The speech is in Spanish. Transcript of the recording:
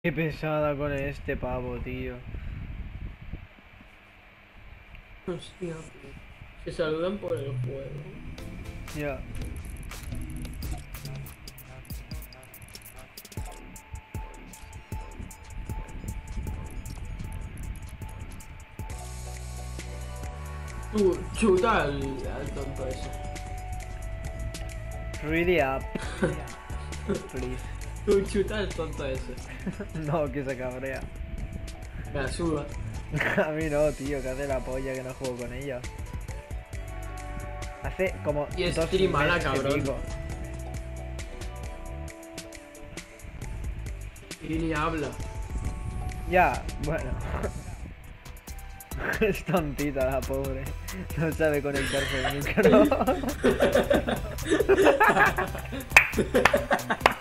Qué pesada con este pavo, tío. Hostia, se saludan por el juego. Ya. Tú, chuta al, al tonto ese. Really up. Please. Tú, chuta al tonto ese. No, que se cabrea. Me la suda. A mí no, tío, que hace la polla que no juego con ella. Hace como Y es dos trimala, que cabrón. Y ni habla. Ya, bueno. es tontita la pobre. No sabe conectarse al micro.